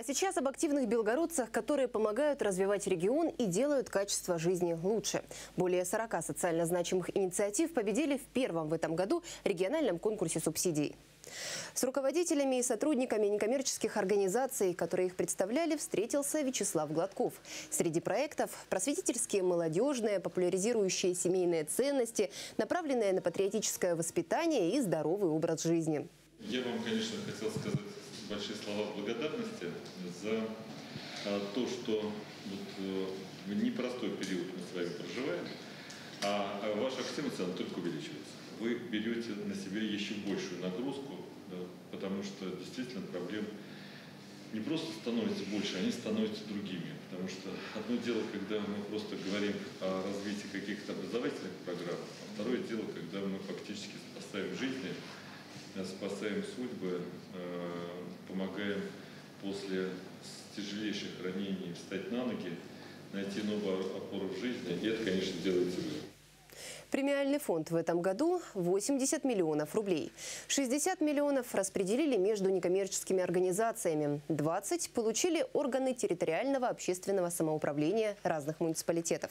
А сейчас об активных белгородцах, которые помогают развивать регион и делают качество жизни лучше. Более 40 социально значимых инициатив победили в первом в этом году региональном конкурсе субсидий. С руководителями и сотрудниками некоммерческих организаций, которые их представляли, встретился Вячеслав Гладков. Среди проектов – просветительские молодежные, популяризирующие семейные ценности, направленные на патриотическое воспитание и здоровый образ жизни. Я вам, конечно, хотел сказать большие слова благодарности за а, то, что вот, э, в непростой период мы с вами проживаем, а, а ваша активность она только увеличивается. Вы берете на себя еще большую нагрузку, да, потому что действительно проблем не просто становится больше, они становятся другими. Потому что одно дело, когда мы просто говорим о развитии каких-то образовательных программ, а второе дело, когда мы фактически спасаем жизни, э, спасаем судьбы, э, после тяжелейших ранений встать на ноги, найти новую опору в жизни. И это, конечно, делаете вы. Премиальный фонд в этом году 80 миллионов рублей. 60 миллионов распределили между некоммерческими организациями. 20 получили органы территориального общественного самоуправления разных муниципалитетов.